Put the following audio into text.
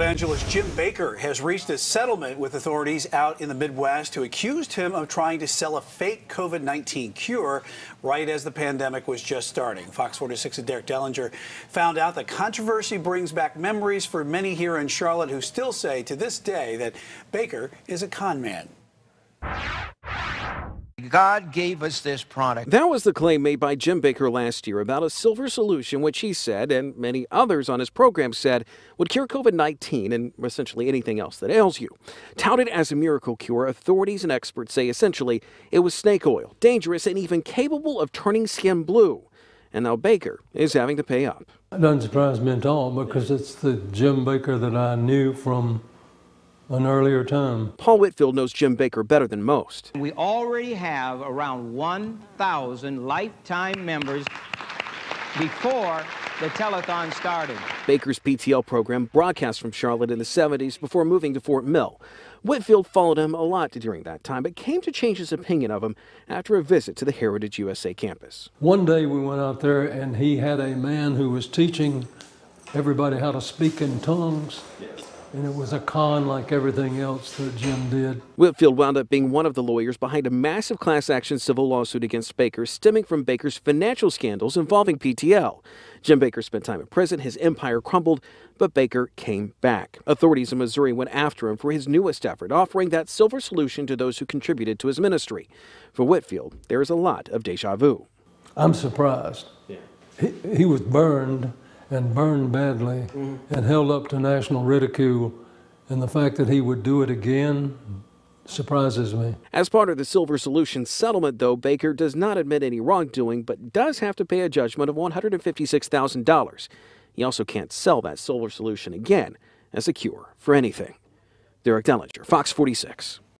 Evangelist Jim Bakker has reached a settlement with authorities out in the Midwest who accused him of trying to sell a fake COVID 19 cure right as the pandemic was just starting. Fox 46's Derek Dellinger found out the controversy brings back memories for many here in Charlotte who still say to this day that Bakker is a con man. God gave us this product. That was the claim made by Jim Bakker last year about a silver solution, which he said, and many others on his program said, would cure COVID 19 and essentially anything else that ails you. Touted as a miracle cure, authorities and experts say essentially it was snake oil, dangerous, and even capable of turning skin blue. And now Bakker is having to pay up. It doesn't surprise me at all because it's the Jim Bakker that I knew from an earlier time. Paul Whitfield knows Jim Bakker better than most. We already have around 1,000 lifetime members before the telethon started. Bakker's PTL program broadcast from Charlotte in the 70s before moving to Fort Mill. Whitfield followed him a lot during that time, but came to change his opinion of him after a visit to the Heritage USA campus. One day we went out there and he had a man who was teaching everybody how to speak in tongues. Yes and it was a con like everything else that Jim did. Whitfield wound up being one of the lawyers behind a massive class action civil lawsuit against Bakker stemming from Bakker's financial scandals involving PTL. Jim Bakker spent time in prison, his empire crumbled, but Bakker came back. Authorities in Missouri went after him for his newest effort, offering that silver solution to those who contributed to his ministry. For Whitfield, there is a lot of deja vu. I'm surprised. Yeah. He, he was burned and burned badly mm-hmm. and held up to national ridicule. And the fact that he would do it again surprises me. As part of the Silver Solution settlement, though, Bakker does not admit any wrongdoing, but does have to pay a judgment of $156,000. He also can't sell that Silver Solution again as a cure for anything. Derek Dellinger, Fox 46.